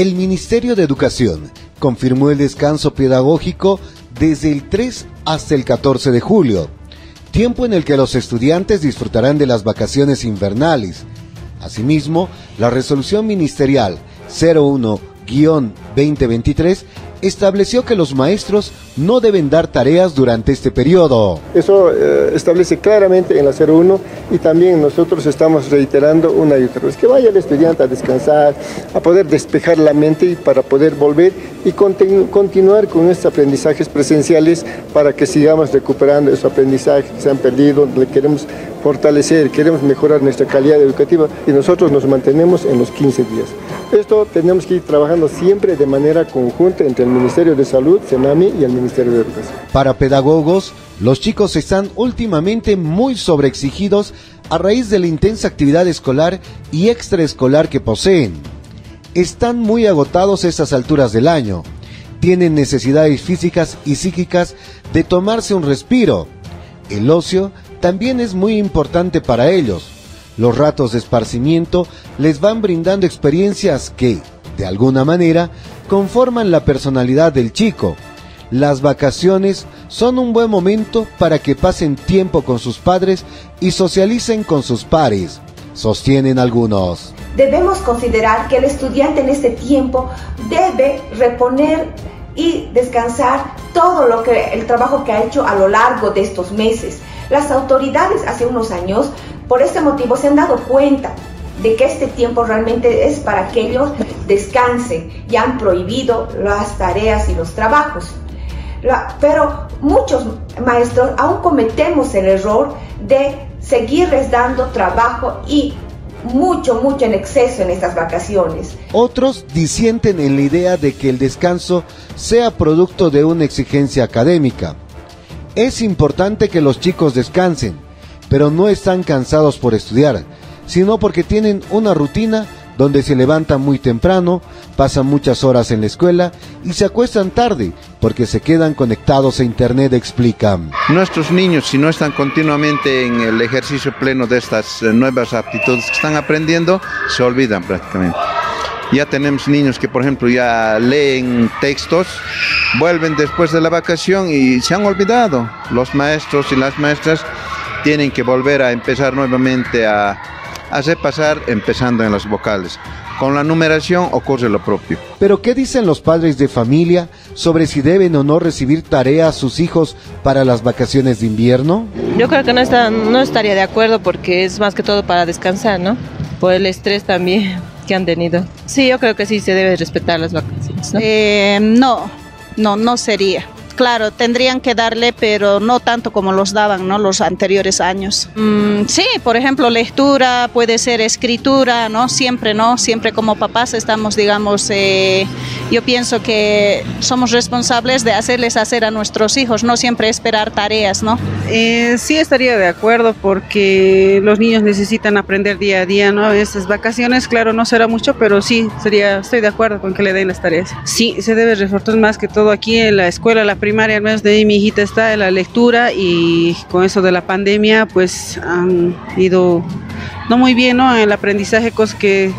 El Ministerio de Educación confirmó el descanso pedagógico desde el 3 hasta el 14 de julio, tiempo en el que los estudiantes disfrutarán de las vacaciones invernales. Asimismo, la resolución ministerial 01-2023 estableció que los maestros no deben dar tareas durante este periodo. Eso eh, establece claramente en la 01 y también nosotros estamos reiterando una y otra vez que vaya el estudiante a descansar, a poder despejar la mente y para poder volver y continuar con estos aprendizajes presenciales para que sigamos recuperando esos aprendizajes que se han perdido, le queremos fortalecer, queremos mejorar nuestra calidad educativa y nosotros nos mantenemos en los 15 días. Esto tenemos que ir trabajando siempre de manera conjunta entre el Ministerio de Salud, CENAMI y el Ministerio Para pedagogos, los chicos están últimamente muy sobreexigidos a raíz de la intensa actividad escolar y extraescolar que poseen. Están muy agotados a estas alturas del año. Tienen necesidades físicas y psíquicas de tomarse un respiro. El ocio también es muy importante para ellos los ratos de esparcimiento les van brindando experiencias que, de alguna manera, conforman la personalidad del chico. Las vacaciones son un buen momento para que pasen tiempo con sus padres y socialicen con sus pares, sostienen algunos. Debemos considerar que el estudiante en este tiempo debe reponer y descansar todo lo que el trabajo que ha hecho a lo largo de estos meses. Las autoridades hace unos años por este motivo se han dado cuenta de que este tiempo realmente es para que ellos descansen y han prohibido las tareas y los trabajos. Pero muchos maestros aún cometemos el error de seguirles dando trabajo y mucho, mucho en exceso en estas vacaciones. Otros disienten en la idea de que el descanso sea producto de una exigencia académica. Es importante que los chicos descansen, pero no están cansados por estudiar, sino porque tienen una rutina donde se levantan muy temprano, pasan muchas horas en la escuela y se acuestan tarde porque se quedan conectados a Internet, explican. Nuestros niños, si no están continuamente en el ejercicio pleno de estas eh, nuevas aptitudes que están aprendiendo, se olvidan prácticamente. Ya tenemos niños que, por ejemplo, ya leen textos, vuelven después de la vacación y se han olvidado. Los maestros y las maestras tienen que volver a empezar nuevamente a hacer pasar empezando en las vocales. Con la numeración ocurre lo propio. Pero ¿qué dicen los padres de familia sobre si deben o no recibir tarea a sus hijos para las vacaciones de invierno? Yo creo que no, está, no estaría de acuerdo porque es más que todo para descansar, ¿no? Por el estrés también que han tenido. Sí, yo creo que sí se debe respetar las vacaciones. ¿no? Eh, no, no, no sería claro, tendrían que darle, pero no tanto como los daban ¿no? los anteriores años. Mm, sí, por ejemplo, lectura, puede ser escritura, ¿no? Siempre, ¿no? Siempre como papás estamos, digamos, eh, yo pienso que somos responsables de hacerles hacer a nuestros hijos, no siempre esperar tareas, ¿no? Eh, sí estaría de acuerdo porque los niños necesitan aprender día a día, ¿no? Estas vacaciones, claro, no será mucho, pero sí, sería, estoy de acuerdo con que le den las tareas. Sí, se debe reforzar más que todo aquí en la escuela, la primaria, al menos de mi hijita, está en la lectura y con eso de la pandemia, pues han ido no muy bien, ¿no? El aprendizaje, cosas que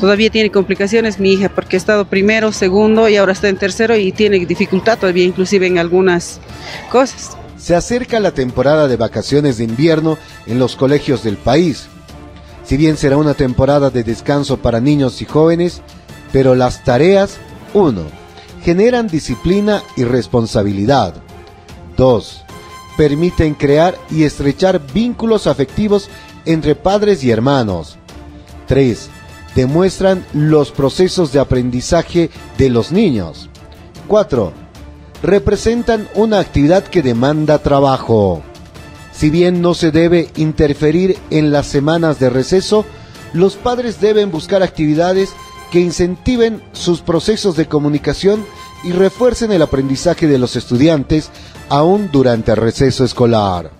todavía tiene complicaciones mi hija porque ha estado primero, segundo y ahora está en tercero y tiene dificultad todavía inclusive en algunas cosas. Se acerca la temporada de vacaciones de invierno en los colegios del país. Si bien será una temporada de descanso para niños y jóvenes, pero las tareas, uno, generan disciplina y responsabilidad. 2. Permiten crear y estrechar vínculos afectivos entre padres y hermanos. 3. Demuestran los procesos de aprendizaje de los niños. 4. Representan una actividad que demanda trabajo. Si bien no se debe interferir en las semanas de receso, los padres deben buscar actividades que incentiven sus procesos de comunicación y refuercen el aprendizaje de los estudiantes aún durante el receso escolar.